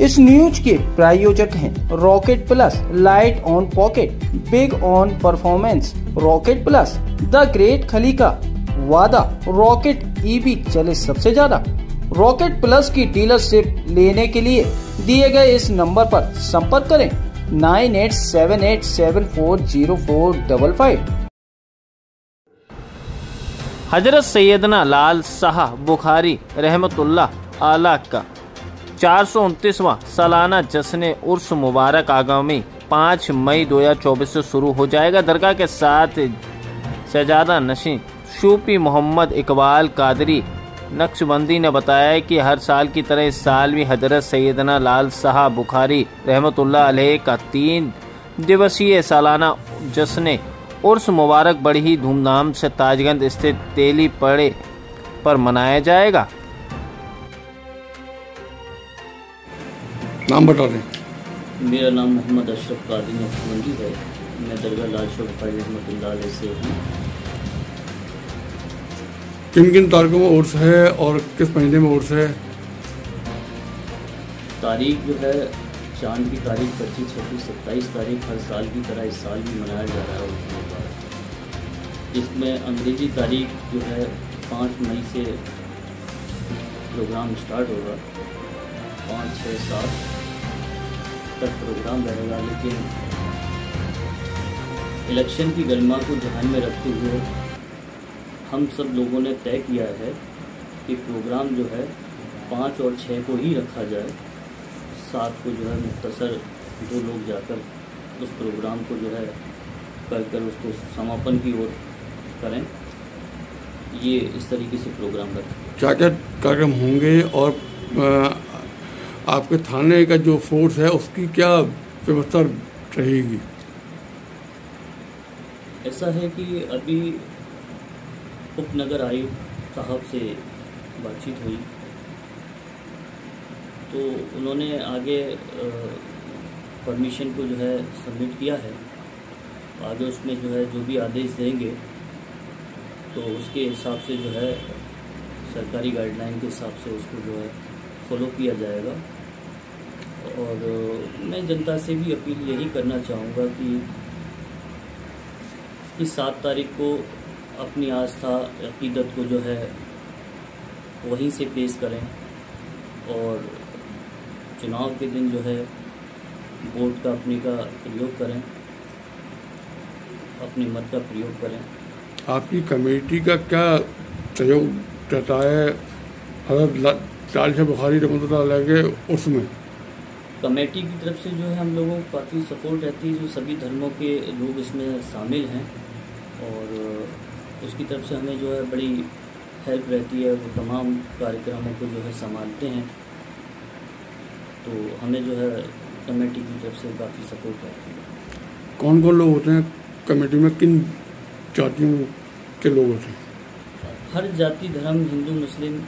इस न्यूज़ के प्रायोजक हैं rocket plus light on pocket big on performance rocket plus the great Khali का वादा रॉकेट ईवी चले सबसे ज़्यादा। रॉकेट प्लस की डीलरशिप लेने के लिए दिए गए इस नंबर पर संपर्क करें nine eight seven eight seven four zero four double five. हज़रत सैदना लाल शाह बुखारी रहमतुल्लाह आला का चार सौ उनतीसवां सालाना जश्न उर्स मुबारक आगामी पाँच मई 2024 से शुरू हो जाएगा। दरगाह के साथ शहजादा नशी शूपी मोहम्मद इकबाल कादरी, नक्शबंदी ने बताया कि हर साल की तरह इस साल भी हज़रत सैदना लाल शाह बुखारी रहमत का तीन दिवसीय सालाना जश्न उर्स मुबारक बड़ी ही धूमधाम से ताजगंज स्थित तेली पड़े पर मनाया जाएगा। नाम बता दें। मेरा नाम मोहम्मद अशरफ कादी नक्शबंदी है। मैं दरगाह लाल शोक भाई रहमत से हूँ। किन किन तारीखों में उर्स है और किस महीने में उर्स है? तारीख जो है चाँद की तारीख पच्चीस छब्बीस सत्ताईस तारीख हर साल की तरह इस साल भी मनाया जा रहा है बाद। इसमें अंग्रेज़ी तारीख जो है पाँच मई से प्रोग्राम स्टार्ट होगा। पाँच छः सात तक प्रोग्राम रहेगा, लेकिन इलेक्शन की गरिमा को ध्यान में रखते हुए हम सब लोगों ने तय किया है कि प्रोग्राम जो है पाँच और छः को ही रखा जाए। सात को जो है मुख्तसर दो लोग जाकर उस प्रोग्राम को जो है कर कर उसको समापन की ओर करें। ये इस तरीके से प्रोग्राम रखें। क्या क्या कार्यक्रम होंगे और आपके थाने का जो फोर्स है, उसकी क्या व्यवस्था रहेगी? ऐसा है कि अभी उपनगर आयुक्त साहब से बातचीत हुई। तो उन्होंने आगे परमिशन को जो है सबमिट किया है। आगे उसमें जो है जो भी आदेश देंगे तो उसके हिसाब से जो है सरकारी गाइडलाइन के हिसाब से उसको जो है फॉलो किया जाएगा। और मैं जनता से भी अपील यही करना चाहूँगा कि इस सात तारीख को अपनी आस्था, अकीदत को जो है, वहीं से पेश करें। और चुनाव के दिन जो है, वोट का अपने का प्रयोग करें, अपने मत का प्रयोग करें। आपकी कमेटी का क्या सहयोग रहता है? हज़रत लाल बुखारी रमत के उसमें। कमेटी की तरफ़ से जो है हम लोगों को काफ़ी सपोर्ट रहती है जो सभी धर्मों के लोग इसमें शामिल हैं। और उसकी तरफ़ से हमें जो है बड़ी हेल्प रहती है वो तमाम कार्यक्रमों को जो है संभालते हैं। तो हमें जो है कमेटी की तरफ़ से काफ़ी सपोर्ट रहती है। कौन कौन लोग होते हैं कमेटी में? किन जातियों के लोग होते हैं? हर जाति धर्म हिंदू मुस्लिम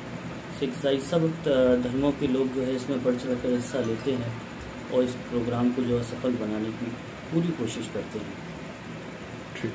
सिख ईसाई सब धर्मों के लोग जो है इसमें बढ़ चढ़ कर हिस्सा लेते हैं और इस प्रोग्राम को जो है सफल बनाने की पूरी कोशिश करते हैं। ठीक।